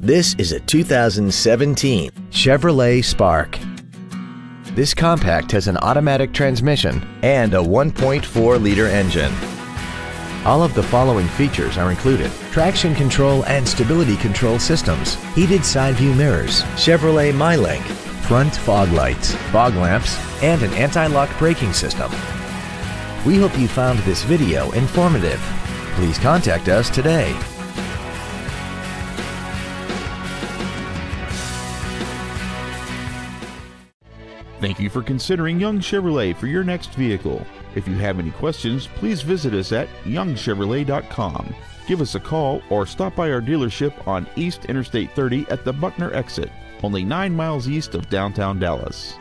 This is a 2017 Chevrolet Spark. This compact has an automatic transmission and a 1.4-liter engine. All of the following features are included. Traction control and stability control systems, heated side view mirrors, Chevrolet MyLink, front fog lights, fog lamps, and an anti-lock braking system. We hope you found this video informative. Please contact us today. Thank you for considering Young Chevrolet for your next vehicle. If you have any questions, please visit us at youngchevrolet.com. Give us a call or stop by our dealership on East Interstate 30 at the Buckner exit, only 9 miles east of downtown Dallas.